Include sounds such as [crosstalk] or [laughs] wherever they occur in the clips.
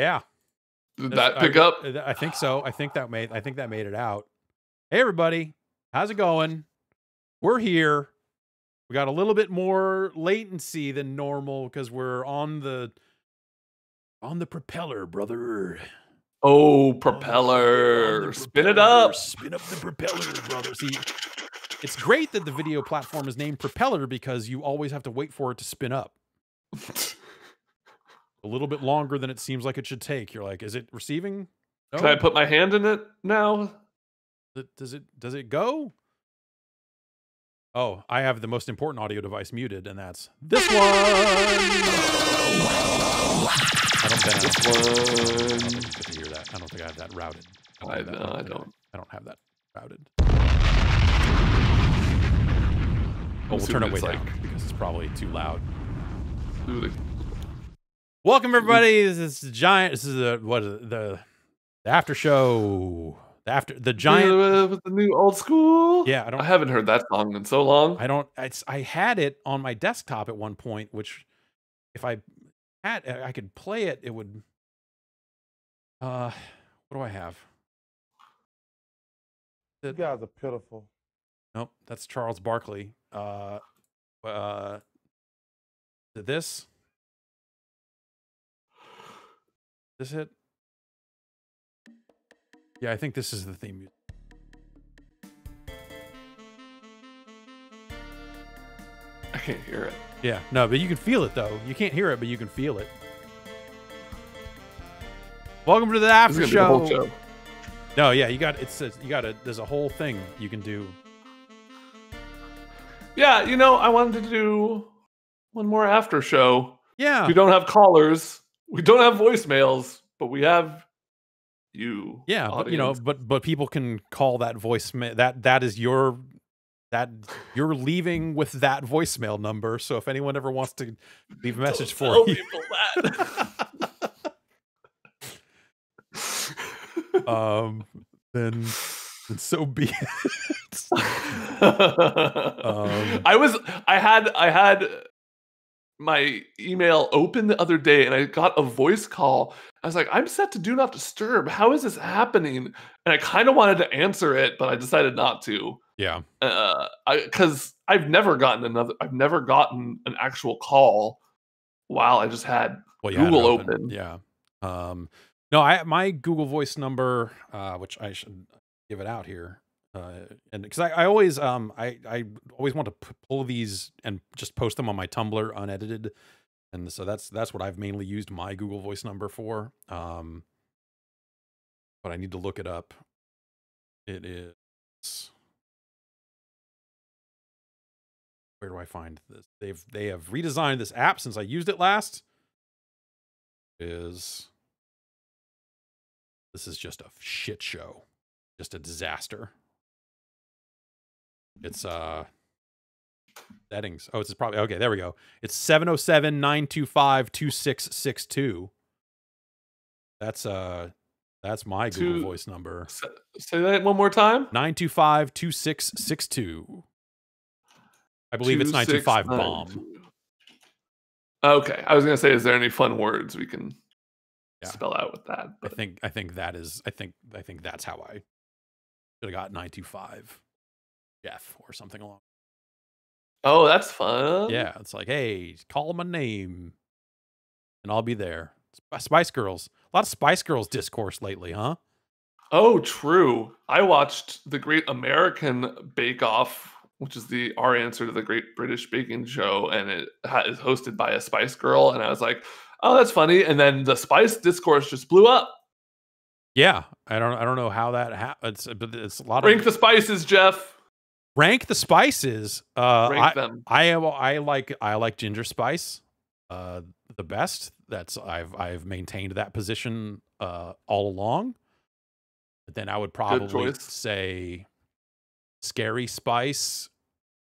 Yeah. Did that pick I, up? I think so. I think that made I think that made it out. Hey everybody, how's it going? We're here. We got a little bit more latency than normal because we're on the on the propeller, brother. Oh, the propeller. Spin it up. Spin up the propeller, brother. See, it's great that the video platform is named Propeller because you always have to wait for it to spin up [laughs] a little bit longer than it seems like it should take. You're like, is it receiving? Can I oh. put my hand in it now? Does it does it go? Oh, I have the most important audio device muted, and that's this one. I don't, think I This don't, I one. don't to hear that. I don't think I have that routed. I, have that- no, I don't. I don't have that routed. Oh, we'll turn it way it's down because it's probably too loud. Ooh, Welcome everybody. This is the giant. This is the what is it? the the after show. The after the giant. With the new old school. Yeah, I don't. I haven't heard that song in so long. I don't. It's. I had it on my desktop at one point, which, if I had, I could play it. It would. Uh, what do I have? You guys are pitiful. Nope, that's Charles Barkley. Uh, uh, this? This it? Yeah, I think this is the theme. music. I can't hear it. Yeah, no, but you can feel it though. You can't hear it, but you can feel it. Welcome to the after is the show. show. No, yeah, you got it's a, you got a there's a whole thing you can do. Yeah, you know, I wanted to do one more after show. Yeah, We don't have callers. We don't have voicemails, but we have you. yeah, but you know, but but people can call that voicemail. That that is your that you're leaving with that voicemail number. So if anyone ever wants to leave a [laughs] message for you, people that. [laughs] um, then then so be it. [laughs] Um, I was I had I had my email open the other day and I got a voice call. I was like, I'm set to do not disturb. How is this happening? And I kind of wanted to answer it, but I decided not to. yeah, Uh, because I've never gotten another. I've never gotten an actual call while I just had well, you had it Google open. Yeah. Um, no, I my Google Voice number, uh, which I should give it out here, uh, and because I, I always um I I always want to pull these and just post them on my Tumblr unedited, and so that's that's what I've mainly used my Google Voice number for. Um, but I need to look it up. It is. Where do I find this? They've they have redesigned this app since I used it last. Is this is just a shit show, just a disaster. It's uh settings. Oh, it's probably okay. There we go. It's 707 925 2662. That's uh that's my Google Two- Voice number. Say, that one more time. 925 2662. I believe it's Two, 925 nine, bomb. two. Okay, I was gonna say, is there any fun words we can Yeah. spell out with that? I think I think that is I think I think that's how I should have got 925 Jeff or something along. oh, that's fun. Yeah, it's like, hey, call my name, and I'll be there. Spice Girls, a lot of Spice Girls discourse lately, huh? Oh, true. I watched the Great American Bake Off, which is the our answer to the Great British Baking Show, and it is hosted by a Spice Girl. And I was like, oh, that's funny. And then the Spice discourse just blew up. Yeah, I don't I don't know how that happens, but it's a lot Rank of the spices, Jeff. Rank the spices. Uh, Rank I, them. I am I like I like ginger spice, uh, the best. That's I've I've maintained that position uh all along. But then I would probably say scary spice,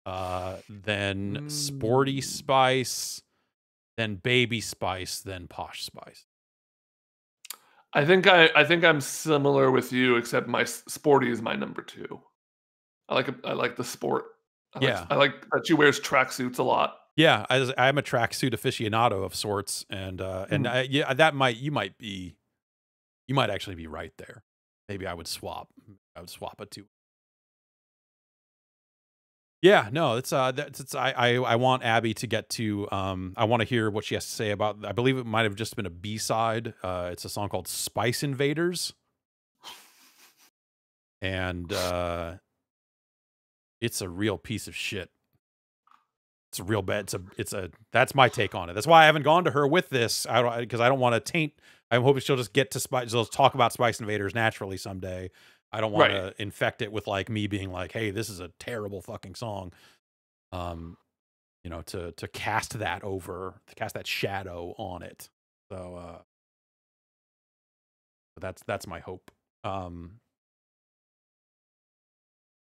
uh, then sporty Mm. spice, then baby spice, then posh spice. I think I, I think I'm similar with you, except my sporty is my number two. I like I like the sport. I Yeah. like, I like that she wears tracksuits a lot. Yeah, I, I'm a tracksuit aficionado of sorts, and uh, and Mm. I, yeah, that might you might be You might actually be right there. Maybe I would swap. I would swap it to. Yeah, no, it's uh, that's it's I I I want Abby to get to um, I want to hear what she has to say about. I believe it might have just been a B side. Uh, it's a song called Spice Invaders, and uh, it's a real piece of shit. It's a real bad. It's a it's a that's my take on it. That's why I haven't gone to her with this. I don't because I don't want to taint. I'm hoping she'll just get to Spice. She'll talk about Spice Invaders naturally someday. I don't want Right. to infect it with like me being like, "Hey, this is a terrible fucking song." Um, you know, to to cast that over, to cast that shadow on it. So, uh, that's that's my hope. Um,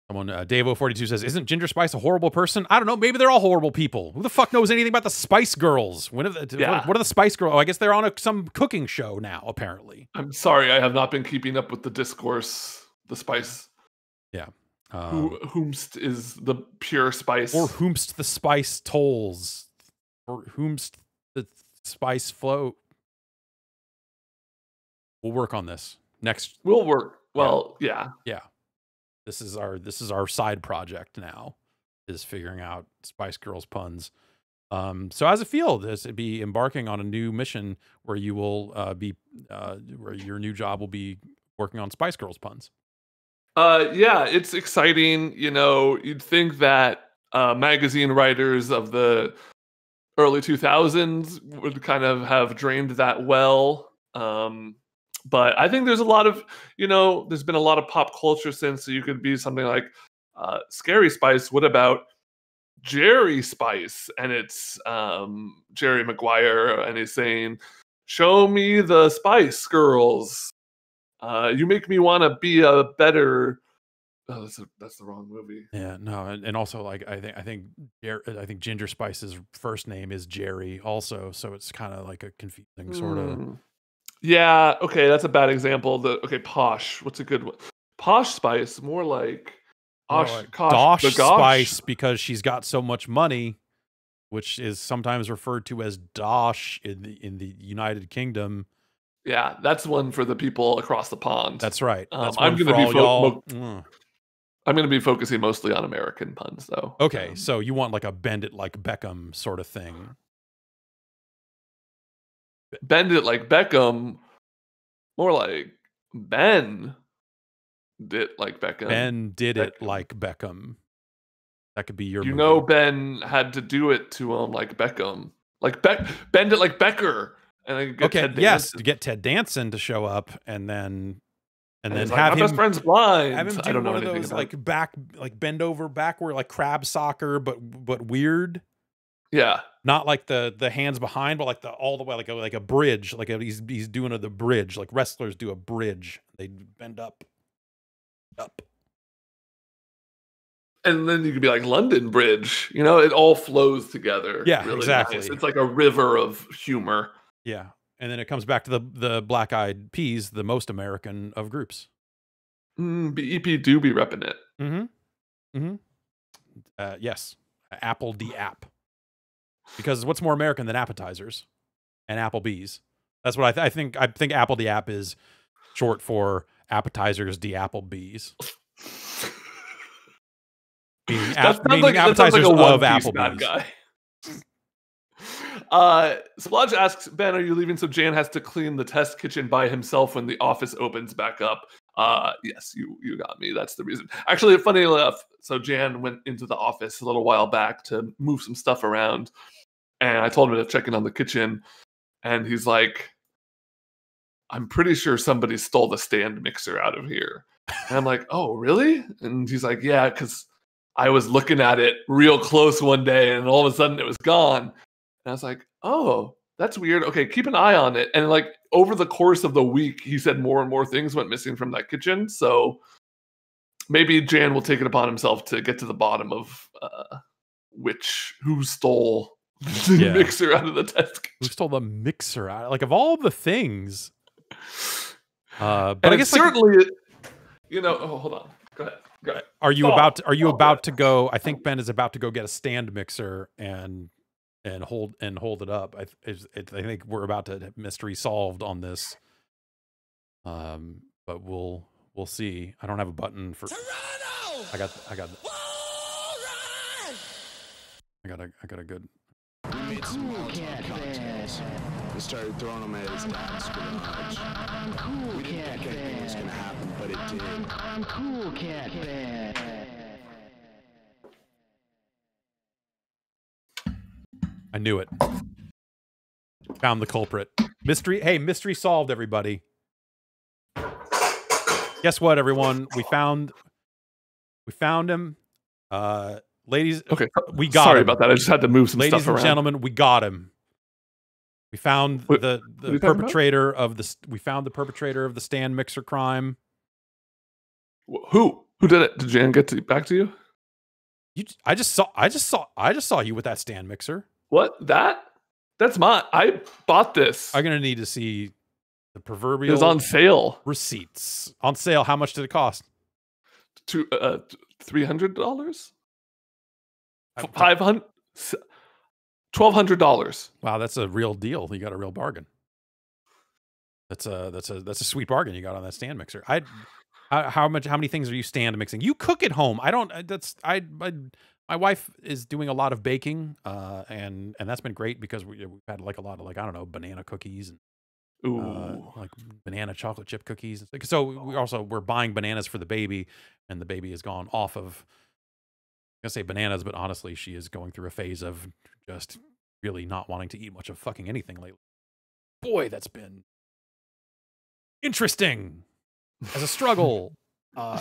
someone uh, Dave 42 says, "Isn't Ginger Spice a horrible person?" I don't know. Maybe they're all horrible people. Who the fuck knows anything about the Spice Girls? When the, Yeah. what, are the Spice Girls? Oh, I guess they're on a, some cooking show now. Apparently, I'm sorry, I have not been keeping up with the discourse. The spice, um, who whomst is the pure spice. or whomst the spice tolls, or whomst the spice float. We'll work on this next. We'll work. Well, yeah. Yeah, this is our this is our side project now. Is figuring out Spice Girls puns. Um, so as a field, as it be embarking on a new mission where you will uh, be uh, where your new job will be working on Spice Girls puns. Uh, yeah, it's exciting. You know, you'd think that uh, magazine writers of the early 2000s would kind of have drained that well. Um, but I think there's a lot of, you know, there's been a lot of pop culture since. So you could be something like uh, Scary Spice. What about Jerry Spice? And it's um, Jerry Maguire, and he's saying, Show me the Spice Girls. Uh, you make me want to be a better. Oh, that's a, that's the wrong movie. Yeah, no, and, and also like I think I think I think Ginger Spice's first name is Jerry also, so it's kind of like a confusing sort of. Yeah. Okay, that's a bad example. The okay, posh. What's a good one? Posh Spice, more like. Osh, like Kosh, Dosh. Spice because she's got so much money, which is sometimes referred to as Dosh in the in the United Kingdom. Yeah, that's one for the people across the pond. That's right. Um, That's I'm one gonna for be all fo-. Mm. I'm going to be focusing mostly on American puns, though. Okay, Um, so you want like a bend it like Beckham sort of thing. Bend it like Beckham, more like Ben did it like Beckham. Ben did it like Beckham. That could be your. you movie. know, Ben had to do it to him like Beckham, like Beck, bend it like Becker, and then get Okay, Ted yes, to get Ted Danson to show up and then and, then he's like, have my him best friend's blind. have him do I don't know one of those like back like bend over backward like crab soccer but but weird. Yeah, Not like the the hands behind, but like the all the way like a like a bridge. Like a, he's he's doing a, the bridge. Like wrestlers do a bridge. They bend up, up. and then you could be like London Bridge. You know, it all flows together. Yeah, really exactly. Nice. It's like a river of humor. Yeah, and then it comes back to the the black eyed peas, the most American of groups. Mm, BEP do be repping it. Mm-hmm. Mm-hmm. Uh, yes, Apple D app. Because what's more American than appetizers and Applebee's? That's what I, th- I think. I think Apple the app is short for appetizers D Applebee's. Meaning, [laughs] sounds meaning like, like appetizers a One of Applebee's. guy. [laughs] Uh, Splodge asks Ben, "Are you leaving so Jan has to clean the test kitchen by himself when the office opens back up?" Uh, yes, you you got me. That's the reason. Actually, funny enough, so Jan went into the office a little while back to move some stuff around, and I told him to check in on the kitchen, and he's like, "I'm pretty sure somebody stole the stand mixer out of here." And I'm like, "Oh, really?" And he's like, "Yeah, because." I was looking at it real close one day and all of a sudden it was gone. And I was like, oh, that's weird. Okay, keep an eye on it. And like over the course of the week, he said more and more things went missing from that kitchen. So maybe Jan will take it upon himself to get to the bottom of uh, which who stole [laughs] the Yeah. mixer out of the test Who kitchen. stole the mixer out? Like of all the things. Uh, but And I it's guess like, certainly, you know, oh, hold on. Go ahead. Go ahead. are you Oh, about to, are you oh, about to go? I think Ben is about to go get a stand mixer and and hold and hold it up. I th- it, I think we're about to have mystery solved on this. Um, but we'll we'll see. I don't have a button for. I got I got I got a I got a good. We made some Molotov cocktails. We started throwing them at his dad's garage. We didn't think anything was gonna happen, but it did. I'm cool, Catfish. I knew it. Found the culprit. Mystery. Hey, mystery solved. Everybody. Guess what, everyone? We found. We found him. Uh, ladies. Okay. We got Sorry him. about that. I just had to move some Ladies stuff and around. gentlemen, we got him. We found What- the the perpetrator of the. We found the perpetrator of the stand mixer crime. Who? Who did it? Did Jan get to, back to you? You, I just saw. I just saw. I just saw you with that stand mixer. What? That? That's my. I bought this. I'm gonna need to see the proverbial. It was on sale. receipts on sale. How much did it cost? To uh, three hundred dollars. Five hundred. Twelve hundred dollars. Wow, that's a real deal. You got a real bargain. That's a that's a that's a sweet bargain you got on that stand mixer. I how, how much how many things are you stand mixing? You cook at home. I don't. That's I. I my wife is doing a lot of baking, uh, and and that's been great because we, we've had like a lot of like I don't know banana cookies and Ooh. uh, like banana chocolate chip cookies. So we also we're buying bananas for the baby, and the baby has gone off of. Gonna say bananas, but honestly, she is going through a phase of just really not wanting to eat much of fucking anything lately. Boy, that's been interesting as a struggle. [laughs] Uh,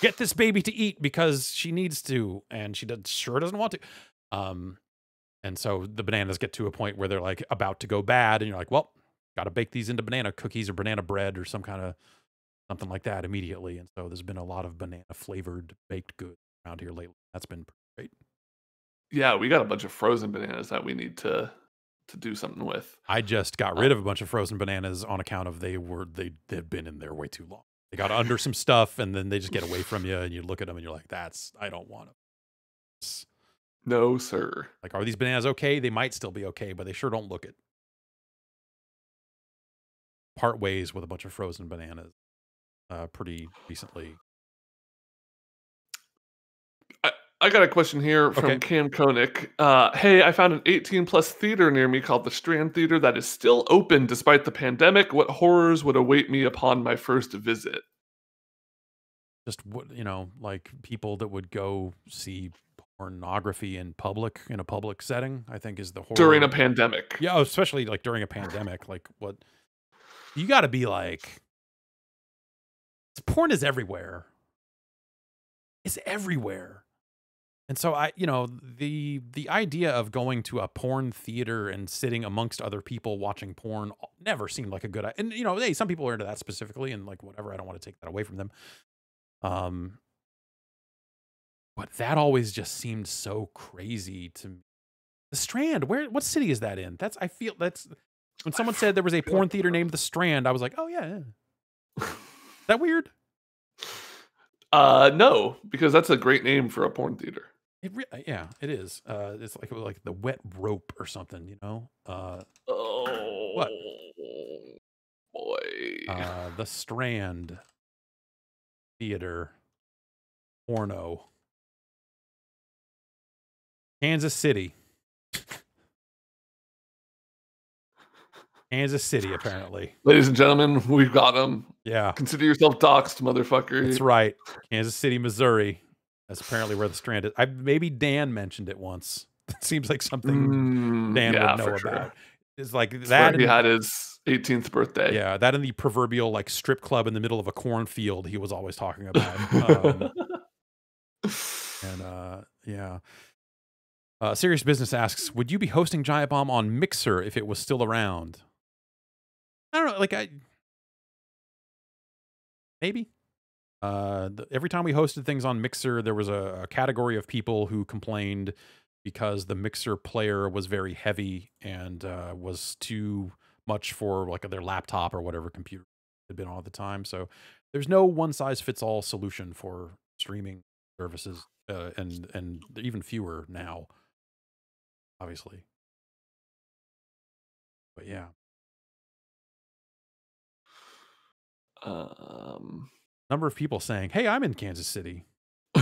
get this baby to eat because she needs to, and she does, sure doesn't want to. Um, and so the bananas get to a point where they're like about to go bad, and you're like, well, got to bake these into banana cookies or banana bread or some kind of something like that immediately. And so there's been a lot of banana flavored baked goods around here lately. That's been great. yeah, we got a bunch of frozen bananas that we need to to do something with. I just got rid of a bunch of frozen bananas on account of they were they they'd been in there way too long. They got under some stuff and then they just get away [laughs] from you and you look at them and you're like, that's I don't want them. No, sir. Like, are these bananas okay? They might still be okay, but they sure don't look it. Part ways with a bunch of frozen bananas uh, pretty recently. I got a question here from Okay. Cam Koenig. Uh, hey, I found an 18 plus theater near me called the Strand Theater that is still open despite the pandemic. What horrors would await me upon my first visit? Just what you know, like people that would go see pornography in public in a public setting. I think is the horror During a pandemic. Yeah, especially like during a pandemic. Like what you got to be like. Porn is everywhere. It's everywhere. And so I, you know, the the idea of going to a porn theater and sitting amongst other people watching porn never seemed like a good. i- And you know, hey, some people are into that specifically, and like whatever. I don't want to take that away from them. Um, but that always just seemed so crazy to me. The Strand, where what city is that in? That's I feel that's when someone said there was a porn theater named The Strand, I was like, oh yeah. yeah. [laughs] That weird? Uh, no, because that's a great name for a porn theater. It re- uh, yeah, it is. Uh, it's like like the wet rope or something, you know. Uh, Oh, what? boy. uh, the Strand Theater porno, Kansas City. Kansas City, apparently. Ladies and gentlemen, we've got them. Yeah, Consider yourself doxxed, motherfucker. that's right. Kansas City, Missouri. That's apparently where the Strand is. I maybe Dan mentioned it once. [laughs] It seems like something Mm, Dan yeah, would know about. sure. It's like It's that. he had his 18th birthday. yeah, that in the proverbial like strip club in the middle of a cornfield. He was always talking [laughs] about. Um, and uh, yeah. Uh, Serious Business asks, would you be hosting Giant Bomb on Mixer if it was still around? I don't know. Like I, maybe. Uh, the, every time we hosted things on Mixer, there was a, a category of people who complained because the Mixer player was very heavy and uh, was too much for like their laptop or whatever computer had been on at the time. So there's no one size fits all solution for streaming services, uh, and and even fewer now, obviously. But yeah, Um, Number of people saying, "Hey, I'm in Kansas City." [laughs]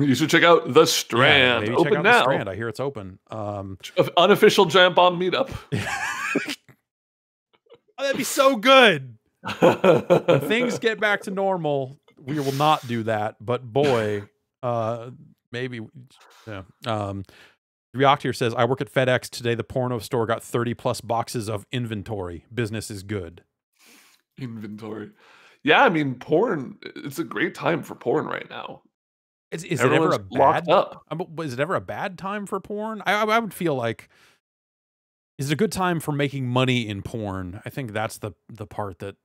you should check out the Yeah, Strand. maybe open check out now. the Strand. I hear it's open. Um, Unofficial Giant Bomb meetup. [laughs] oh, that'd be so good. When things get back to normal, we will not do that. But boy, uh, maybe. Yeah. Um, Reoctier says, "I work at FedEx today. The porno store got 30 plus boxes of inventory. Business is good." inventory. Yeah, I mean, porn. It's a great time for porn right now. Is, is it ever a bad? up. uh, is it ever a bad time for porn? I, I I would feel like. Is it a good time for making money in porn? I think that's the the part that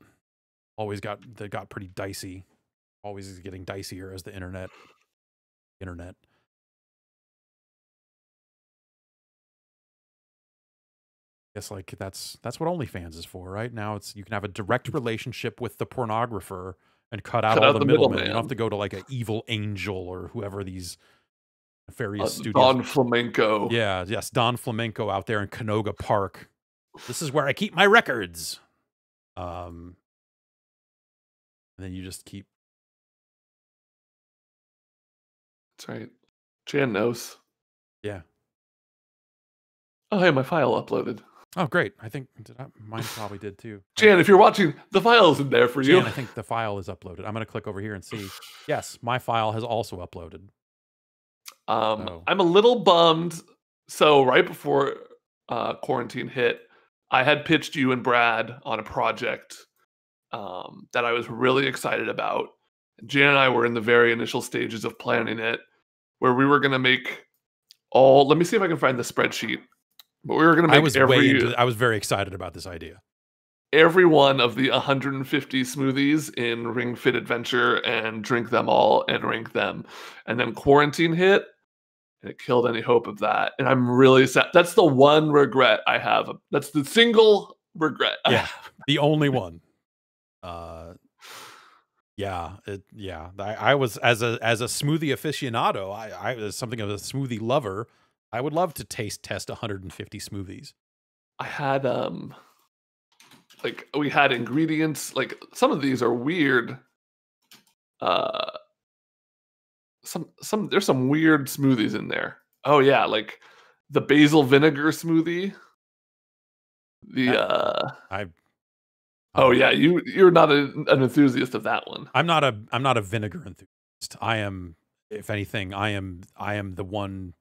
always got that got pretty dicey. Always is getting dicier as the internet internet. Guess like that's that's what OnlyFans is for, right? Now it's you can have a direct relationship with the pornographer and cut out Cut all out the, the middlemen. You don't have to go to like an evil angel or whoever these nefarious Uh, studios. Don Flamenco. Yeah, yes, Don Flamenco out there in Canoga Park. This is where I keep my records. Um, and then you just keep. That's right. Jan knows. Yeah. Oh, hey, my file uploaded. Oh, great! I think did I, mine probably did too. Jan, if you're watching, the file's in there for you. Jan, I think the file is uploaded. I'm going to click over here and see. Yes, my file has also uploaded. Um, Oh. I'm a little bummed. So right before uh, quarantine hit, I had pitched you and Brad on a project um, that I was really excited about. Jan and I were in the very initial stages of planning it, where we were going to make all. Let me see if I can find the spreadsheet. But we were going to I make was every into, I was very excited about this idea. every one of the 150 smoothies in Ring Fit Adventure and drink them all and rank them. And then quarantine hit and it killed any hope of that. And I'm really sad. That's the one regret I have. That's the single regret. Yeah. The only [laughs] one. Uh, yeah, it, yeah. I, I was as a as a smoothie aficionado. I I was something of a smoothie lover. I would love to taste test 150 smoothies. I had um like we had ingredients like some of these are weird uh some some there's some weird smoothies in there. Oh yeah, like the basil vinegar smoothie. The Yeah. uh I oh yeah, you you're not a, an enthusiast of that one. I'm not a I'm not a vinegar enthusiast. I am if anything, I am I am the one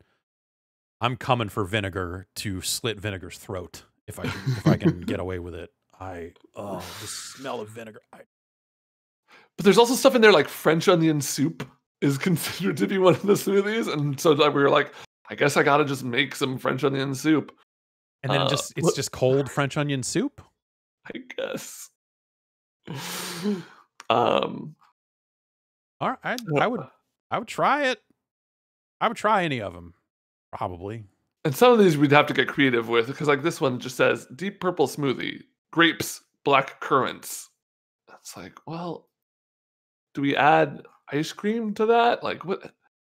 I'm coming for vinegar to slit vinegar's throat if I can, if I can get [laughs] away with it. I oh the smell of vinegar. I, But there's also stuff in there like French onion soup is [laughs] considered to be one of the smoothies, and so we were like, I guess I gotta just make some French onion soup. and then Uh, just it's just cold French onion soup. [laughs] I guess. [sighs] um, All right, I, I would I would try it. I would try any of them, probably. And some of these we'd have to get creative with because, like, this one just says deep purple smoothie, grapes, black currants. That's like, well, do we add ice cream to that? Like, what?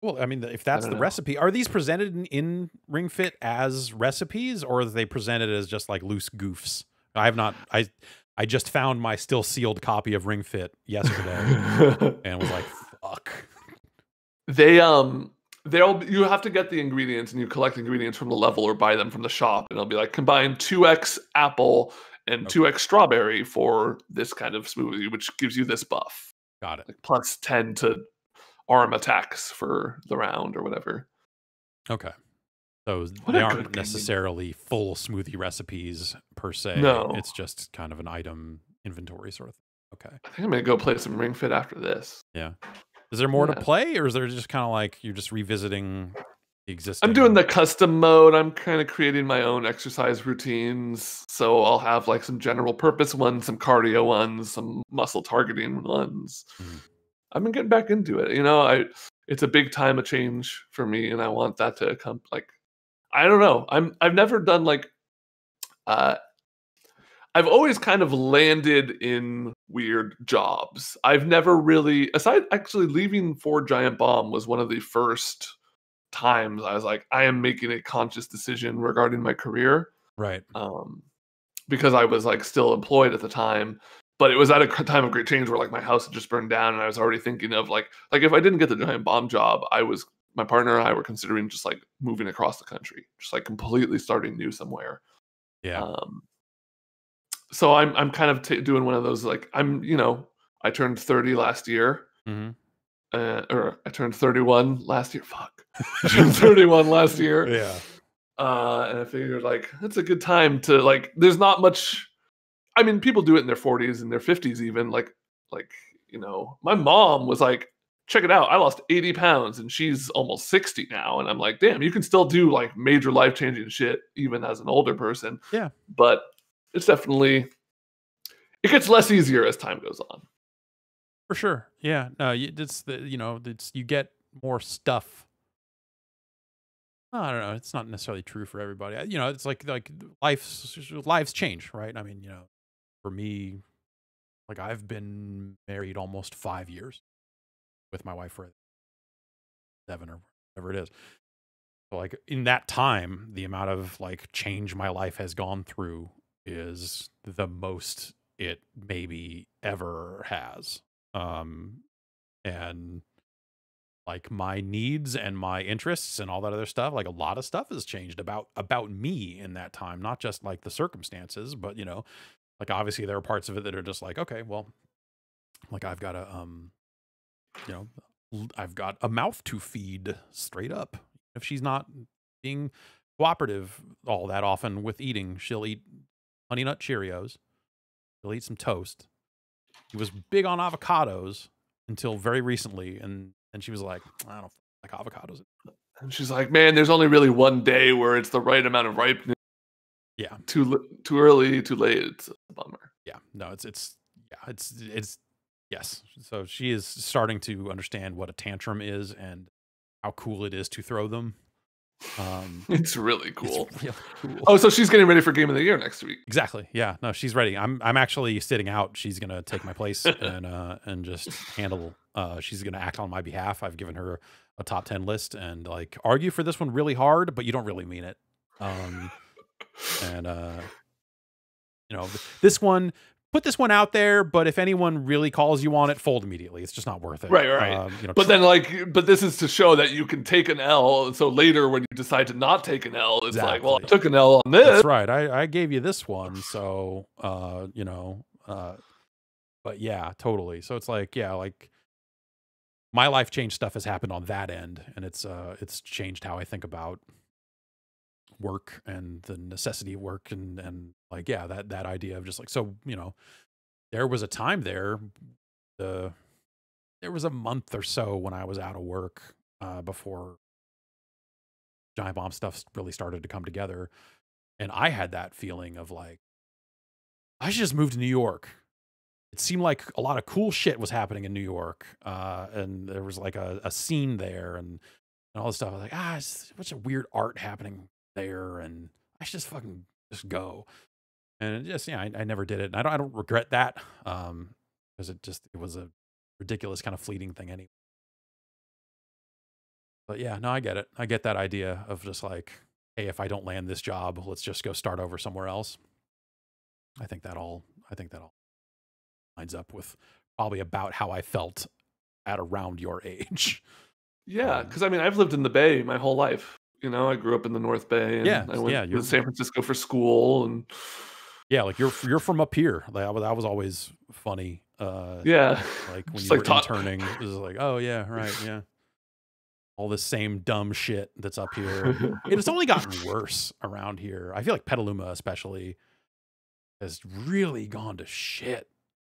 Well, I mean, if that's the know. recipe, are these presented in, in Ring Fit as recipes, or are they presented as just like loose goofs? I have not. I I just found my still sealed copy of Ring Fit yesterday [laughs] and was like, "Fuck." they um they'll you have to get the ingredients and you collect ingredients from the level or buy them from the shop and it'll be like combine 2x apple and Okay. 2x strawberry for this kind of smoothie which gives you this buff Got it. like plus 10 to arm attacks for the round or whatever Okay. So What they aren't good game. necessarily full smoothie recipes per se. No. It's just kind of an item inventory sort of thing. Okay. i think i'm gonna go play some ring fit after this Is there more Yeah. to play, or is there just kind of like you're just revisiting the existing? i'm doing the custom mode i'm kind of creating my own exercise routines so i'll have like some general purpose ones some cardio ones some muscle targeting ones Mhm. i've been getting back into it you know i it's a big time of change for me and i want that to come like i don't know i'm i've never done like uh I've always kind of landed in weird jobs. I've never really, aside actually leaving for Giant Bomb was one of the first times I was like, I am making a conscious decision regarding my career right. um, because I was like still employed at the time. but it was at a time of great change where like my house had just burned down, and I was already thinking of like like if I didn't get the giant bomb job, I was my partner and I were considering just like moving across the country, just like completely starting new somewhere. Yeah. Um, so I'm I'm kind of t- doing one of those like I'm you know I turned 30 last year, hmm uh, or I turned 31 last year. Fuck, I turned [laughs] 31 last year. Yeah. Uh, and I figured like it's a good time to like. There's not much. I mean, people do it in their 40s and their 50s even. Like like you know, my mom was like, check it out, I lost 80 pounds and she's almost 60 now, and I'm like, damn, you can still do like major life changing shit even as an older person. Yeah. but it's definitely it gets less easier as time goes on. For sure. Yeah. No, it's the you know, it's you get more stuff. I don't know. It's not necessarily true for everybody. You know, it's like like life's lives change, right? I mean, you know, for me, like I've been married almost five years with my wife for seven or whatever it is. So like in that time, the amount of like change my life has gone through is the most it maybe ever has. Um and like my needs and my interests and all that other stuff like a lot of stuff has changed about about me in that time not just like the circumstances but you know like obviously there are parts of it that are just like okay well like i've got a um you know i've got a mouth to feed straight up. If she's not being cooperative all that often with eating she'll eat honey nut cheerios He'll eat some toast he was big on avocados until very recently, and and she was like, I don't like avocados. And she's like, man, there's only really one day where it's the right amount of ripeness. Yeah, Too too early, too late. It's a bummer. yeah, no, it's it's yeah, it's it's yes. So she is starting to understand what a tantrum is and how cool it is to throw them. Um, [laughs] It's really it's cool. really cool. Oh, so she's getting ready for game of the year next week. Exactly. Yeah. No, she's ready. I'm I'm actually sitting out. She's gonna take my place [laughs] and uh and just handle uh she's gonna act on my behalf. I've given her a top ten list and like argue for this one really hard, but you don't really mean it. Um and uh you know, this one put this one out there, but if anyone really calls you on it, fold immediately. It's just not worth it. Right, right. Um, you know, But then, like, but this is to show that you can take an L. So later, when you decide to not take an L, it's like, well, I took an L on this. That's right. I, I gave you this one, so uh, you know, uh, but yeah, totally. So it's like, yeah, like my life change stuff has happened on that end, and it's uh, it's changed how I think about work and the necessity of work, and and like, yeah, that that idea of just like, so you know, there was a time there, the there was a month or so when I was out of work uh, before giant bomb stuff really started to come together and I had that feeling of like, I should just move to New York. It seemed like a lot of cool shit was happening in New York, uh, and there was like a, a scene there and, and all this stuff. I was like, ah, it's a bunch of weird art happening there, and I should just fucking just go. And just yeah, I, I never did it, and I don't I don't regret that, um, because it just it was a ridiculous kind of fleeting thing anyway. But yeah, no, I get it. I get that idea of just like, hey, if I don't land this job, let's just go start over somewhere else. I think that all I think that all lines up with probably about how I felt at around your [laughs] age. Yeah, Um, because I mean, I've lived in the Bay my whole life. You know, I grew up in the North Bay, and Yeah, I went yeah, to San Francisco for school, and Yeah, like you're you're from up here. Like, that was, that was always funny. Uh, yeah, like [laughs] when Just, you like, were interning, it was like, oh yeah, right, yeah. All the same dumb shit that's up here. it's only gotten [laughs] worse around here. I feel like Petaluma, especially, has really gone to shit.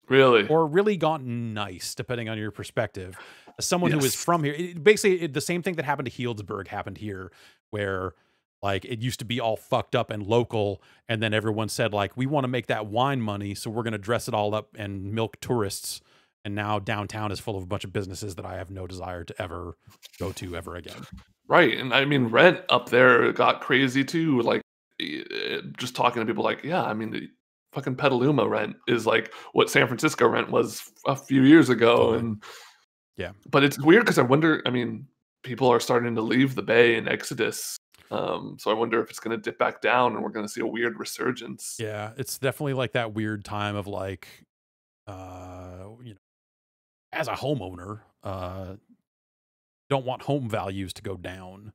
really. or really gotten nice, depending on your perspective. As someone who is Yes. from here, it, basically it, the same thing that happened to Healdsburg happened here, where like it used to be all fucked up and local, and then everyone said like we want to make that wine money, so we're gonna dress it all up and milk tourists. And now downtown is full of a bunch of businesses that I have no desire to ever go to ever again. Right. And I mean, rent up there got crazy too. Like, eh, just talking to people, like, yeah, I mean, fucking Petaluma rent is like what San Francisco rent was a few years ago. Totally. And Yeah. but it's weird because I wonder, I mean, people are starting to leave the Bay in Exodus. Um, so I wonder if it's going to dip back down and we're going to see a weird resurgence. Yeah, it's definitely like that weird time of like uh, you know, as a homeowner, uh, don't want home values to go down,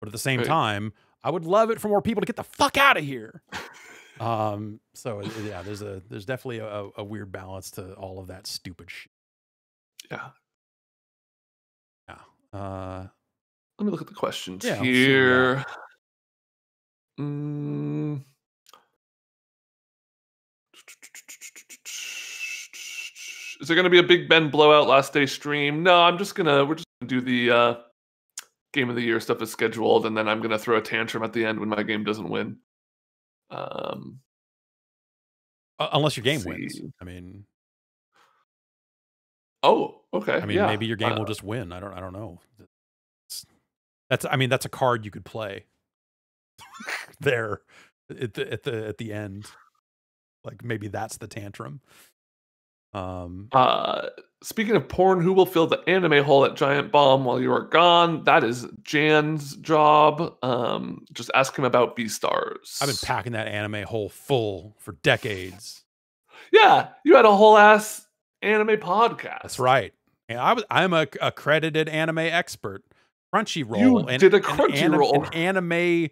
but at the same Right. time, I would love it for more people to get the fuck out of here. [laughs] um, so uh, yeah, there's a there's definitely a, a weird balance to all of that stupid shit. Yeah. Yeah. Uh, Let me look at the questions Yeah, let's see what we here. Mm. Is there going to be a Big Ben blowout last day stream? No, I'm just gonna we're just gonna do the uh, game of the year stuff as scheduled, and then I'm gonna throw a tantrum at the end when my game doesn't win. Um, uh, unless your game wins. I mean, oh, okay. I mean, yeah. maybe your game Uh, will just win. I don't. I don't know. That's. I mean, that's a card you could play. [laughs] there, at the at the at the end, like maybe that's the tantrum. Um. Uh, speaking of porn, who will fill the anime hole at Giant Bomb while you are gone? That is Jan's job. Um, just ask him about Beastars. I've been packing that anime hole full for decades. Yeah, you had a whole ass anime podcast. That's right. And I was. I'm a accredited anime expert. Crunchyroll. You and, did a Crunchyroll. An anime.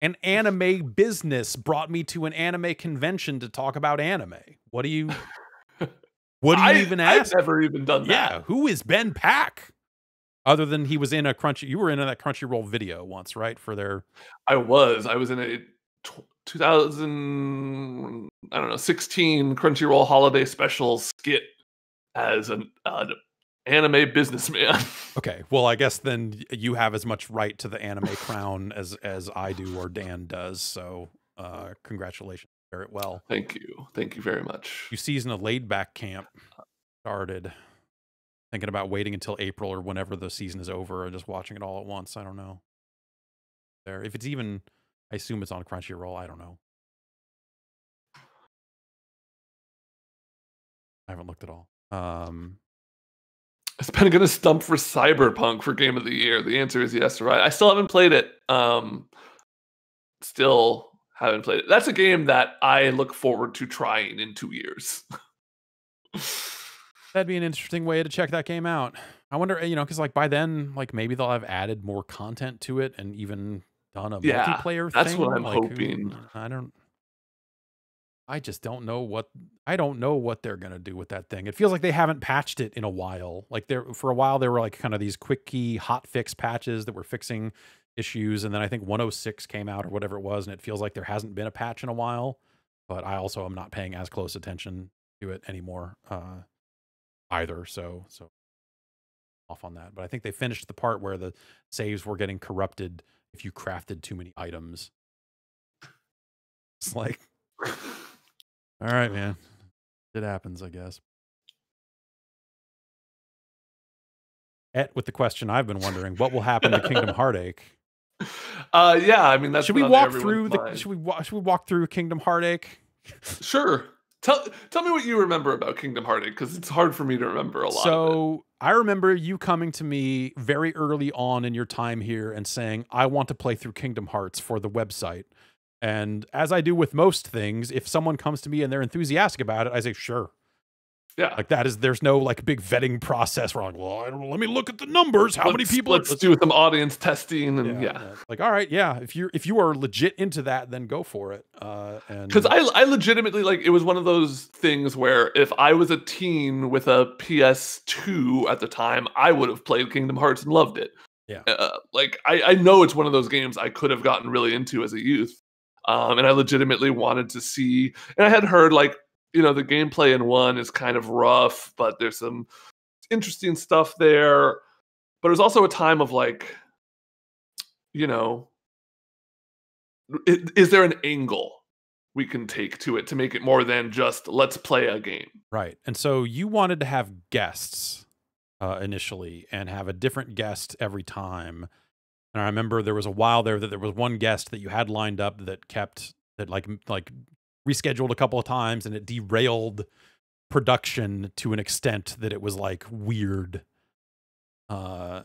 An anime business brought me to an anime convention to talk about anime. What do you? [laughs] What do you I, even I've ask? never even done that. Yeah, who is Ben Pack? Other than he was in a Crunchy, you were in that Crunchyroll video once, right? For their I was. I was in a 2000, I don't know, 16 Crunchyroll holiday special skit as an, an anime businessman. [laughs] okay. Well, I guess then you have as much right to the anime crown as as I do or Dan does. So, uh, congratulations, Barrett. Well, Thank you. Thank you very much. you season of laid back camp started. Thinking about waiting until April or whenever the season is over, or just watching it all at once. I don't know. There, if it's even, I assume it's on Crunchyroll. I don't know. I haven't looked at all. Um, Is Ben going to stump for Cyberpunk for Game of the Year? The answer is yes, or right? I still haven't played it. Um, still haven't played it. That's a game that I look forward to trying in two years. [laughs] That'd be an interesting way to check that game out. I wonder, you know, because like by then, like maybe they'll have added more content to it and even done a Yeah, multiplayer that's thing. what I'm like, hoping. I don't. I just don't know what I don't know what they're gonna do with that thing. It feels like they haven't patched it in a while. Like there for a while, there were like kind of these quickie hot fix patches that were fixing issues, and then I think 106 came out or whatever it was, and it feels like there hasn't been a patch in a while. But I also am not paying as close attention to it anymore uh, either. So so off on that. But I think they finished the part where the saves were getting corrupted if you crafted too many items. It's like, [laughs] all right, man. It happens, I guess. Et with the question I've been wondering, what will happen to Kingdom [laughs] Heartache? uh, yeah, I mean that's should we walk through the mind. should we wa- should we walk through Kingdom Heartache? Sure. Tell tell me what you remember about Kingdom Heartache because it's hard for me to remember a lot. So I remember you coming to me very early on in your time here and saying, I want to play through Kingdom Hearts for the website. And as I do with most things, if someone comes to me and they're enthusiastic about it, I say, sure. yeah, Like that is, there's no like big vetting process where I'm like, well, I don't know, let me look at the numbers. How many Let's- people? are- Let's do some audience testing and yeah. Like, all right, yeah. If you're if you are legit into that, then go for it. Uh, and Because I, I legitimately like it was one of those things where if I was a teen with a PS2 at the time, I would have played Kingdom Hearts and loved it. Yeah. Uh, like I, I know it's one of those games I could have gotten really into as a youth. Um, and I legitimately wanted to see, and I had heard like, you know, the gameplay in one is kind of rough, but there's some interesting stuff there. But it was also a time of like, you know, is there an angle we can take to it to make it more than just let's play a game? Right. And so you wanted to have guests uh, initially and have a different guest every time. And I remember there was a while there that there was one guest that you had lined up that kept that like like rescheduled a couple of times and it derailed production to an extent that it was like weird. Uh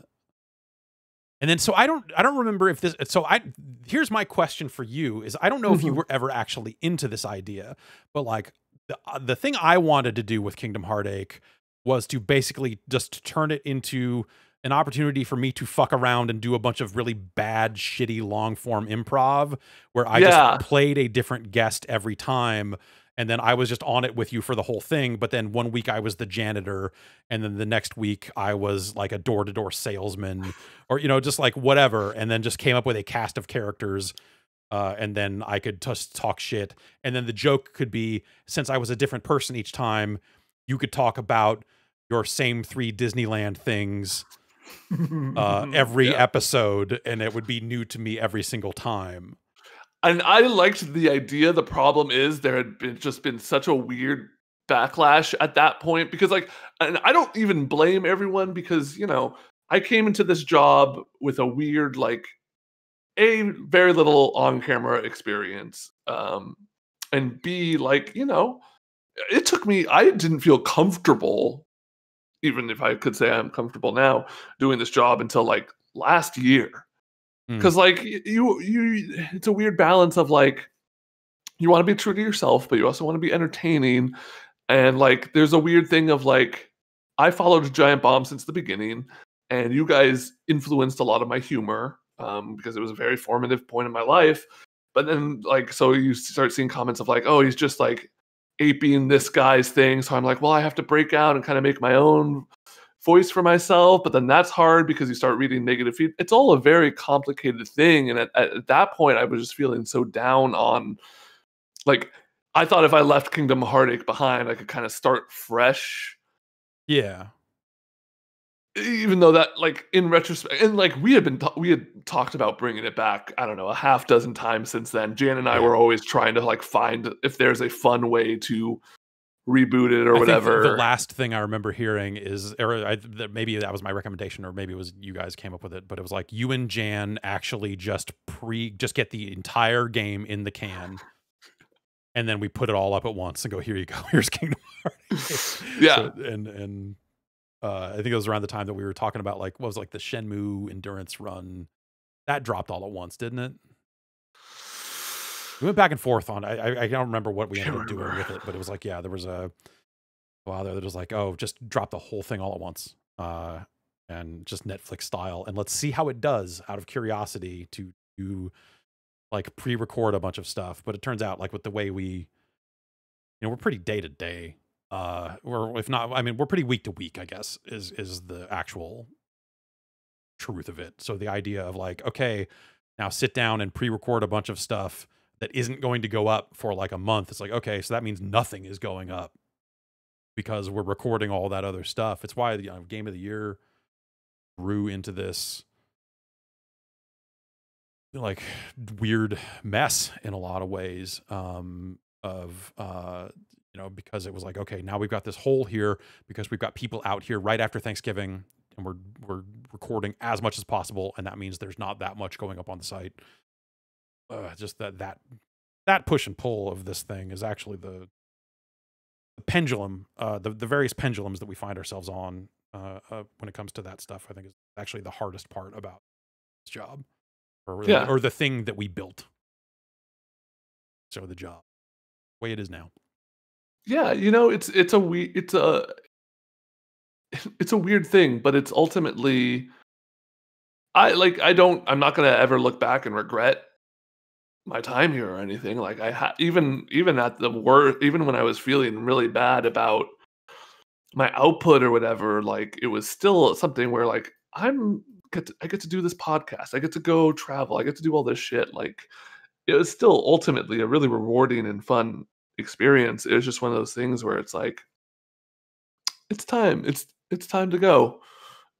and then so I don't I don't remember if this so I here's my question for you is I don't know if you Mhm. were ever actually into this idea, but like the, uh, the thing I wanted to do with Kingdom Heartache was to basically just turn it into an opportunity for me to fuck around and do a bunch of really bad, shitty long form improv where I Yeah. just played a different guest every time. And then I was just on it with you for the whole thing. But then one week I was the janitor. And then the next week I was like a door to door salesman or, you know, just like whatever. And then just came up with a cast of characters. Uh, and then I could just talk shit. And then the joke could be since I was a different person each time, you could talk about your same three Disneyland things uh, every Yeah. episode, and it would be new to me every single time. and I liked the idea. The problem is there had been just been such a weird backlash at that point because like and I don't even blame everyone because you know I came into this job with a weird like a very little on camera experience um and b like you know it took me I didn't feel comfortable even if I could say I'm comfortable now doing this job until like last year. Mm. because like you you it's a weird balance of like you want to be true to yourself but you also want to be entertaining. And like there's a weird thing of like i followed giant bomb since the beginning and you guys influenced a lot of my humor um, because it was a very formative point in my life. But then like so you start seeing comments of like oh he's just like aping this guy's thing. So i'm like well i have to break out and kind of make my own voice for myself. But then that's hard because you start reading negative feed it's all a very complicated thing. And at, at, at that point i was just feeling so down on like i thought if i left kingdom heartache behind i could kind of start fresh. Yeah, even though that like in retrospect and like we had been we had talked about bringing it back i don't know a half dozen times since then jan and i Yeah. were always trying to like find if there's a fun way to reboot it or I think whatever the last thing I remember hearing is, or I, that maybe that was my recommendation, or maybe it was you guys came up with it, but it was like you and Jan actually just pre, just get the entire game in the can. And then we put it all up at once and go, here you go. [laughs] Here's Kingdom Hearts. Yeah. So- and and uh, I think it was around the time that we were talking about like what was like the Shenmue endurance run that dropped all at once, didn't it? We went back and forth on. I I, don't remember what we ended up doing with it, but it was like yeah, there was a while there that was like oh, just drop the whole thing all at once, uh, and just Netflix style, and let's see how it does out of curiosity to to like pre-record a bunch of stuff. But it turns out like with the way we, you know, we're pretty day to day. Uh, or if not, I mean, we're pretty week to week. I guess is is the actual truth of it. So the idea of like, okay, now sit down and pre-record a bunch of stuff that isn't going to go up for like a month. It's like, okay, so that means nothing is going up because we're recording all that other stuff. It's why the you know, game of the year grew into this like weird mess in a lot of ways um of uh you know because it was like okay now we've got this hole here because we've got people out here right after Thanksgiving and we're we're recording as much as possible. And that means there's not that much going up on the site. Uh, just that that that push and pull of this thing is actually the, the pendulum uh the, the various pendulums that we find ourselves on uh, uh when it comes to that stuff i think is actually the hardest part about this job or, Yeah. or the thing that we built. So the job. Way it is now yeah you know it's it's a we it's a [laughs] it's a weird thing but it's ultimately i like i don't i'm not gonna ever look back and regret my time here or anything like i ha- even even at the worst even when i was feeling really bad about my output or whatever like it was still something where like i'm get to, i get to do this podcast i get to go travel i get to do all this shit like it was still ultimately a really rewarding and fun experience. It was just one of those things where it's like, it's time. It's it's time to go.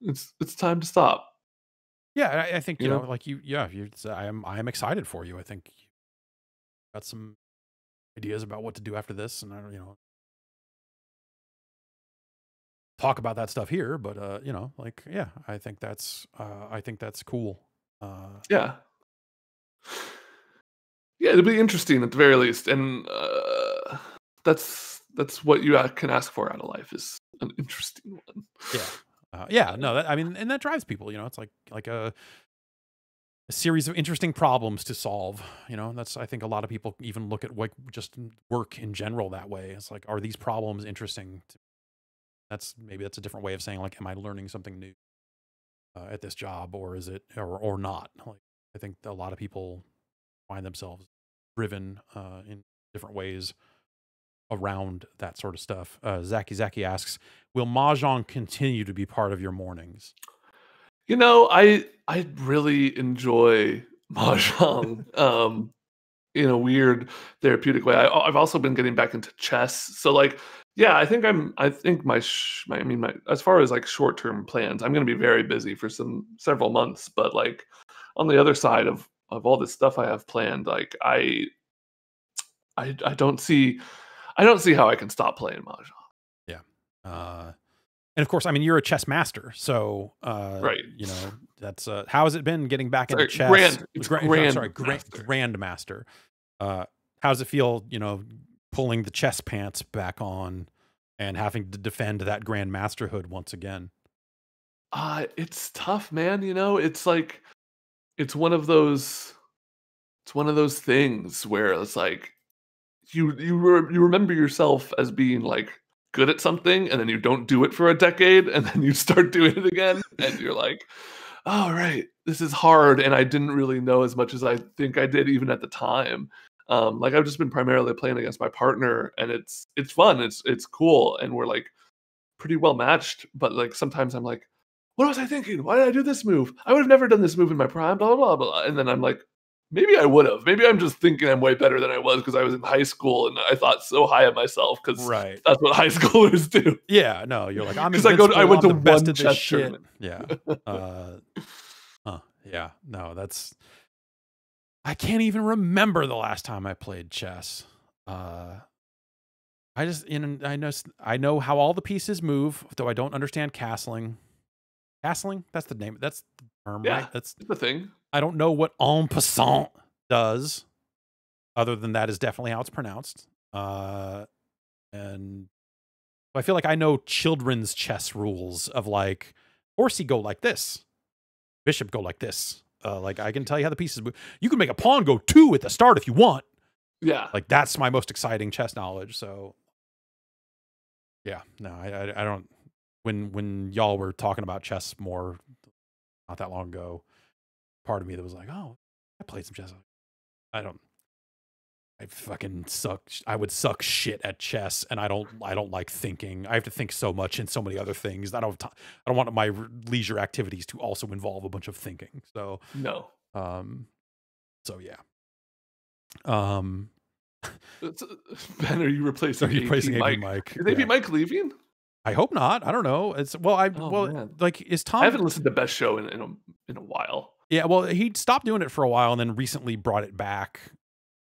It's it's time to stop. Yeah, I, I think you, You know, know? like you. Yeah, you. I am. I am excited for you. I think you got some ideas about what to do after this, and I don't, you know, talk about that stuff here. But uh, you know, like, yeah, I think that's. Uh, I think that's cool. Uh, Yeah. Yeah, it'll be interesting at the very least, and uh, that's that's what you can ask for out of life is an interesting one. yeah, uh, yeah. No, that I mean, and that drives people. You know, it's like like a a series of interesting problems to solve. You know, that's I think a lot of people even look at like just work in general that way. It's like, are these problems interesting? To, that's maybe that's a different way of saying like, am I learning something new uh, at this job, or is it or or not? Like, I think a lot of people find themselves driven uh, in different ways around that sort of stuff. Uh, Zaki Zaki asks, will mahjong continue to be part of your mornings? You know, I I really enjoy [laughs] mahjong um, in a weird therapeutic way. I, I've also been getting back into chess, so like, yeah, I think I'm. I think my, my I mean, my as far as like short term plans, I'm going to be very busy for some several months. But like, on the other side of of all this stuff I have planned, like I, I I don't see, I don't see how I can stop playing mahjong. Yeah, uh, and of course, I mean, you're a chess master, so uh, Right. You know, that's uh, how has it been getting back into Sorry, chess? grand- it's Gra- [laughs] grand sorry, grand, grandmaster. Uh, how does it feel? You know, pulling the chess pants back on and having to defend that grandmasterhood once again. Uh, it's tough, man. You know, it's like it's one of those it's one of those things where it's like you you re- you remember yourself as being like good at something and then you don't do it for a decade and then you start [laughs] doing it again and you're like oh right this is hard and i didn't really know as much as i think i did even at the time. Um like i've just been primarily playing against my partner and it's it's fun it's it's cool and we're like pretty well matched but like sometimes i'm like what was I thinking? Why did I do this move? I would have never done this move in my prime, blah, blah, blah, blah. And then I'm like, maybe I would have. Maybe I'm just thinking I'm way better than I was because I was in high school and I thought so high of myself because Right. that's what [laughs] high schoolers do. Yeah. No, you're like I'm 'Cause I go to- I went I'm to the best one chess shit. tournament. Yeah. [laughs] Uh, huh. Yeah. No, that's. I can't even remember the last time I played chess. Uh, I just in I know I know how all the pieces move, though I don't understand castling. Castling? That's the name. That's the term, Yeah. right? That's the thing. I don't know what en passant does, other than that is definitely how it's pronounced. Uh, and I feel like I know children's chess rules of like horsey go like this, bishop go like this. Uh, like I can tell you how the pieces move. You can make a pawn go two at the start if you want. Yeah. Like that's my most exciting chess knowledge. So yeah, no, I, I, I don't. When when y'all were talking about chess more, not that long ago, part of me that was like, oh, I played some chess. I don't. I fucking suck. I would suck shit at chess, and I don't. I don't like thinking. I have to think so much in so many other things. I don't. Have ti- I don't want my leisure activities to also involve a bunch of thinking. So, No. um, so yeah. Um, ben, are you replacing, [laughs] are you replacing Mike? Mike? Is Yeah. Mike leaving? I hope not. I don't know. It's well, I Oh, well, man. like is Tom? I haven't listened to Best Show in, in, a, in a while. Yeah, well, he stopped doing it for a while and then recently brought it back,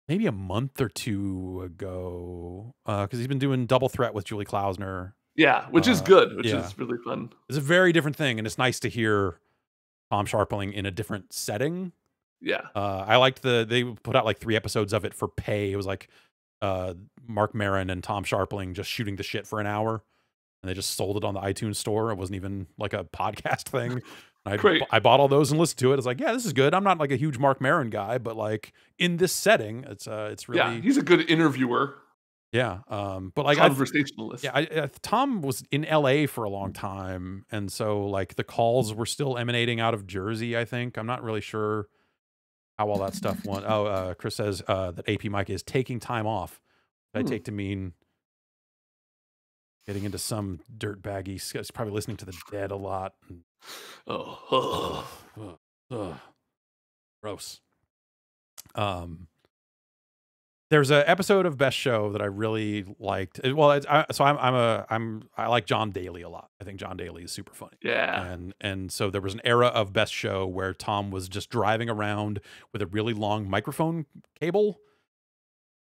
maybe a month or two ago, because he's been doing Double Threat with Julie Klausner. Yeah, which is Uh, good, which yeah. is really fun. It's a very different thing, and it's nice to hear Tom Scharpling in a different setting. Yeah. Uh, I liked the they put out like three episodes of it for pay. It was like uh, Marc Maron and Tom Scharpling just shooting the shit for an hour, and they just sold it on the iTunes store. It wasn't even like a podcast [laughs] thing. And I Great. I bought all those and listened to it. It's like, yeah, this is good. I'm not like a huge Marc Maron guy, but like in this setting, it's uh, it's really yeah, he's a good interviewer, yeah. Um, but like I, conversationalist. yeah, I, I, Tom was in L.A. for a long time, and so like the calls were still emanating out of Jersey. I think I'm not really sure how all that stuff went. Oh, uh, Chris says uh, that AP Mike is taking time off. I Hmm. take to mean getting into some dirt baggy. He's probably listening to the Dead a lot. and- oh, Ugh, [sighs] ugh. gross. Um, there's an episode of Best Show that I really liked. It- well, I, so I'm I'm a I'm I like Jon Daly a lot. I think Jon Daly is super funny. yeah. And and so there was an era of Best Show where Tom was just driving around with a really long microphone cable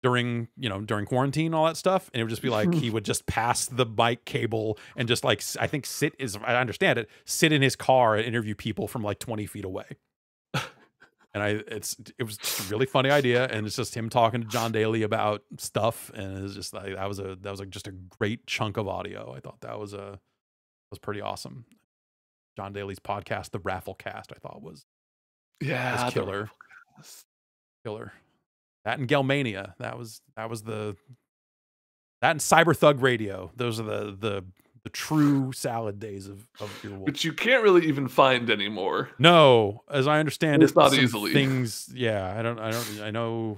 during you know during quarantine all that stuff and it would just be like he [laughs] would just pass the mic cable and just like i think sit is i understand it sit in his car and interview people from like 20 feet away [laughs] and i it's it was just a really funny idea and it's just him talking to jon daly about stuff and it's just like that was a that was like just a great chunk of audio i thought that was a was pretty awesome jon daly's podcast the raffle cast i thought was Yeah, was killer. Killer. That and Gelmania. That was that was the that and Cyber Thug Radio. Those are the the the true [sighs] salad days of of Earwolf. which you can't really even find anymore. No, as I understand It's it, not easily. things. Yeah, I don't. I don't. I know.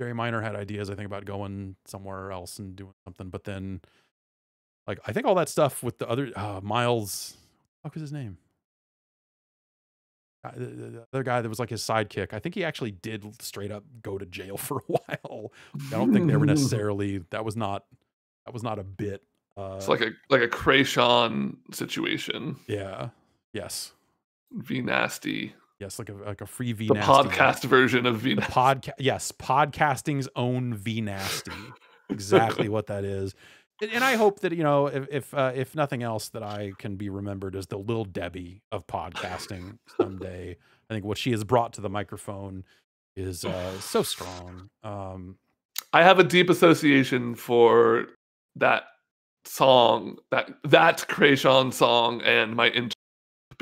Jerry Minor had ideas. I think about going somewhere else and doing something, but then, like, I think all that stuff with the other uh, Miles. What was his name? The, the- the other guy that was like his sidekick. I think he actually did straight up go to jail [laughs] for a while. I don't think they were [laughs] necessarily. That was not. That was not a bit. Uh, It's like a like a Kreayshawn situation. yeah. Yes. V nasty. Yes. Like a like a free V. The nasty. podcast version of v-nasty podcast yes podcasting's own v nasty exactly what that is and, i hope that you know if if, uh, if nothing else that i can be remembered as the lil debbie of podcasting someday. I think what she has brought to the microphone is uh so strong. Um I have a deep association for that song, that that Kreayshawn song, and my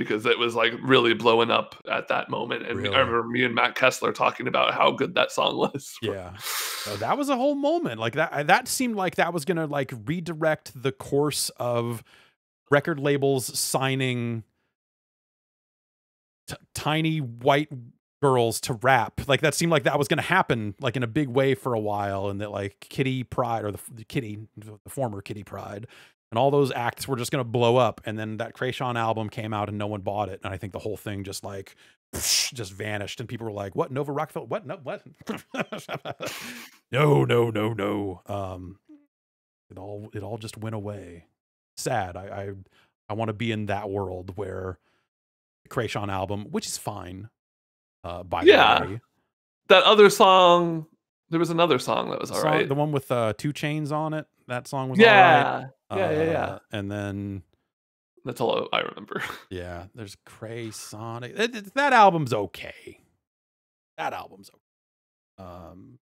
because it was like really blowing up at that moment. And Really? I remember me and Matt Kessler talking about how good that song [laughs] was. yeah So that was a whole moment like that that seemed like that was gonna like redirect the course of record labels signing t- tiny white girls to rap like that seemed like that was going to happen like in a big way for a while and that like kitty pryde or the, the kitty the former kitty pryde and all those acts were just going to blow up and then that Kreayshawn album came out and no one bought it and i think the whole thing just like [laughs] just vanished and people were like what nova rockafeller what no what? [laughs] No no no no. Um it all it all just went away. Sad. I i, I want to be in that world where the Kreayshawn album which is fine uh by Yeah. the way. That other song, there was another song that was all song- right. the one with uh two chains on it that song was all right. yeah. Yeah, yeah, yeah. Uh, and then That's all I remember. [laughs] yeah there's Cray Sonic that, that- that album's okay that album's okay um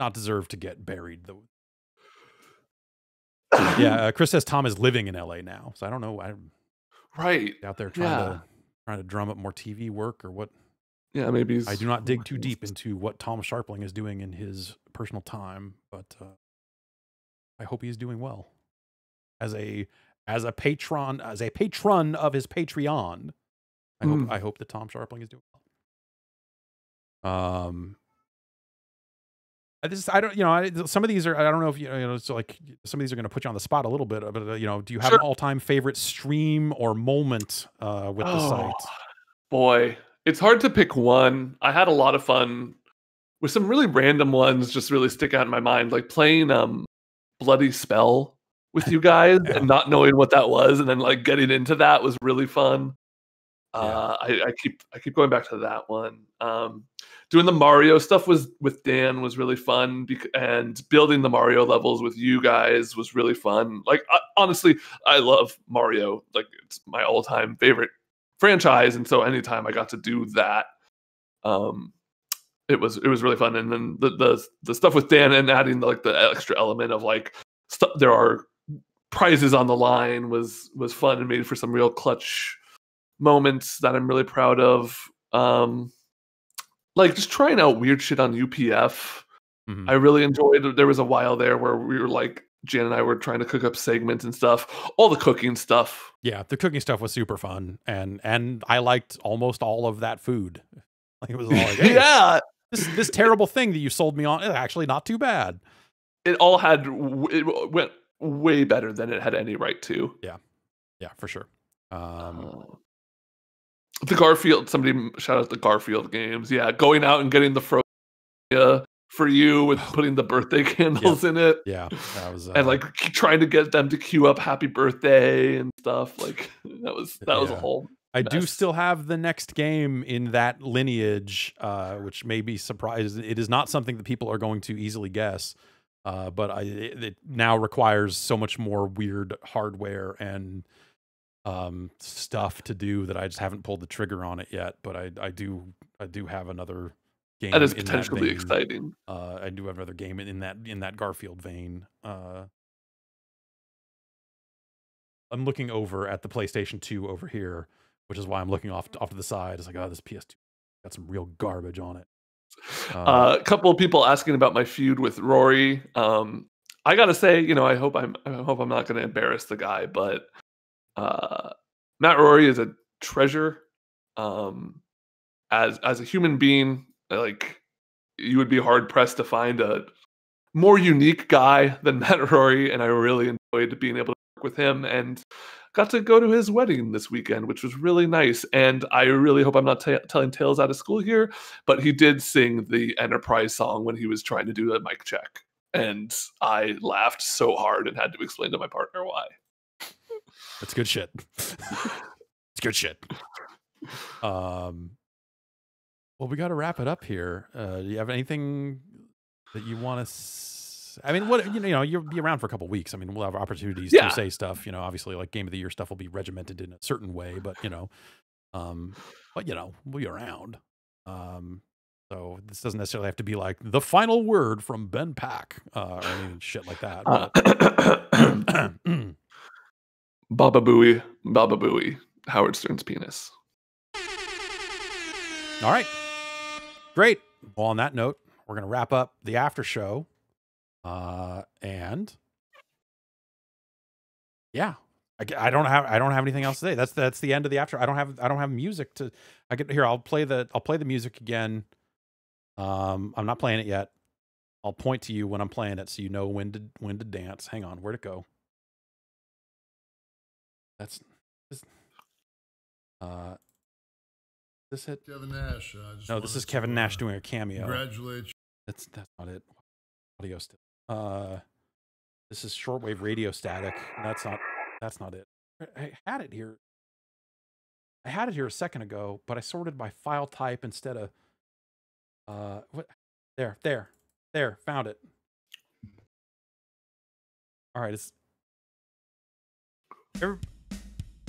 not deserve to get buried though yeah uh, chris says tom is living in la now so i don't know i'm Right. out there trying Yeah. to trying to drum up more tv work or what Yeah, maybe he's i do not dig too deep into what tom scharpling is doing in his personal time but uh i hope he's doing well as a as a patron as a patron of his patreon i hope Mm. i hope that tom scharpling is doing well um I just I don't you know I, some of these are I don't know if you, you know so like some of these are going to put you on the spot a little bit but uh, you know do you have Sure. an all time favorite stream or moment uh, with the Oh, site? Boy, it's hard to pick one. I had a lot of fun with some really random ones just really stick out in my mind, like playing um Bloody Spell with [laughs] you guys Yeah. and not knowing what that was and then like getting into that was really fun. Yeah. Uh, I, I keep I keep going back to that one. Um, doing the Mario stuff was with Dan was really fun, bec- and building the Mario levels with you guys was really fun. Like I, honestly, I love Mario. Like it's my all time favorite franchise, and so anytime I got to do that, um, it was it was really fun. And then the the the stuff with Dan and adding like the extra element of like there are prizes on the line was was fun and made for some real clutch moments that I'm really proud of. Um, like just trying out weird shit on UPF. Mhm. I really enjoyed. There was a while there where we were like Jan and I were trying to cook up segments and stuff. All the cooking stuff. Yeah, the cooking stuff was super fun, and and I liked almost all of that food. [laughs] Like it was all like, hey, [laughs] yeah, this this terrible thing that you sold me on is actually not too bad. it all had it went way better than it had any right to. Yeah, yeah, for sure. Um, Uh, the Garfield, somebody shout out the Garfield games. Yeah, going out and getting the frozen. yeah, for you with [laughs] putting the birthday candles in it. yeah, that was uh, and like trying to get them to queue up happy birthday and stuff like [laughs] that was that was a Yeah. whole I do still have the next game in that lineage, uh, which may be surprised. It is not something that people are going to easily guess, uh, but I, it, it now requires so much more weird hardware and um, stuff to do that I just haven't pulled the trigger on it yet. But I, I do, I do have another game that is potentially vein. exciting Uh, I do have another game in, that in that Garfield vein. Uh, I'm looking over at the PlayStation 2 over here, which is why I'm looking off off to the side. It's like, oh, this PS2 got some real garbage on it. Um, Uh, a couple of people asking about my feud with Rorie. Um, I gotta say, you know, I hope I'm I hope I'm not gonna embarrass the guy, but uh, Matt Rorie is a treasure. Um, as as a human being, like you would be hard pressed to find a more unique guy than [laughs] Matt Rorie, and I really enjoyed being able to work with him and got to go to his wedding this weekend, which was really nice. And I really hope I'm not ta telling tales out of school here, but he did sing the Enterprise song when he was trying to do a mic check, and I laughed so hard and had to explain to my partner why. That's good shit. [laughs] it's good shit. Um, well, we got to wrap it up here. Uh, do you have anything that you want to? S- I mean, what you know, you know, you'll be around for a couple weeks. I mean, we'll have opportunities Yeah. to say stuff. You know, obviously, like game of the year stuff will be regimented in a certain way, but you know, um, but you know, we'll be around. Um, so this doesn't necessarily have to be like the final word from Ben Pack uh, or any shit like that. Uh, [clears throat] Baba Booey, Baba Booey, Howard Stern's penis. All right. Great. Well, on that note, we're going to wrap up the after show. Uh, and yeah, I, I, don't have, I don't have anything else to say. That's, that's the end of the after. I don't have, I don't have music to, I get here. I'll play the, I'll play the music again. Um, I'm not playing it yet. I'll point to you when I'm playing it so you know when to, when to dance. Hang on. Where'd it go? That's, uh, this it? Kevin Nash. Just No, this is Kevin Nash uh, doing a cameo. Congratulate you. That's that's not it. Audio still. Uh, this is shortwave radio static. That's not. That's not it. I- I had it here. I had it here a second ago, but I sorted by file type instead of. Uh, what? There, there, there. Found it. All right. It's.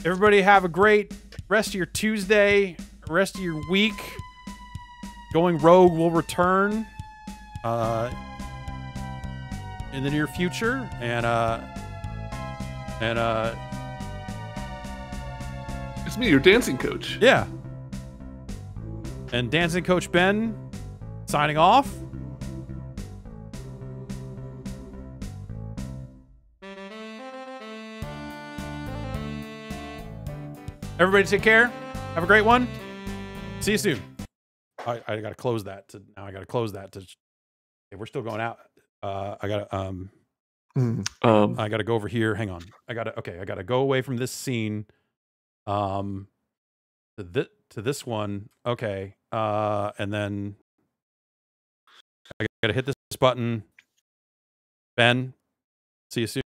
Everybody have a great rest of your Tuesday, rest of your week. Going Rogue will return uh, in the near future, and uh, and uh, It's me, your dancing coach. yeah, and dancing coach Ben signing off. Everybody, take care. Have a great one. See you soon. I, I got to close that. To now, I got to close that. To okay, we're still going out. Uh, I got to um. Um, I got to go over here. Hang on. I got to okay. I got to go away from this scene. Um, to this to this one. Okay. Uh, and then I got to hit this button. Ben, see you soon.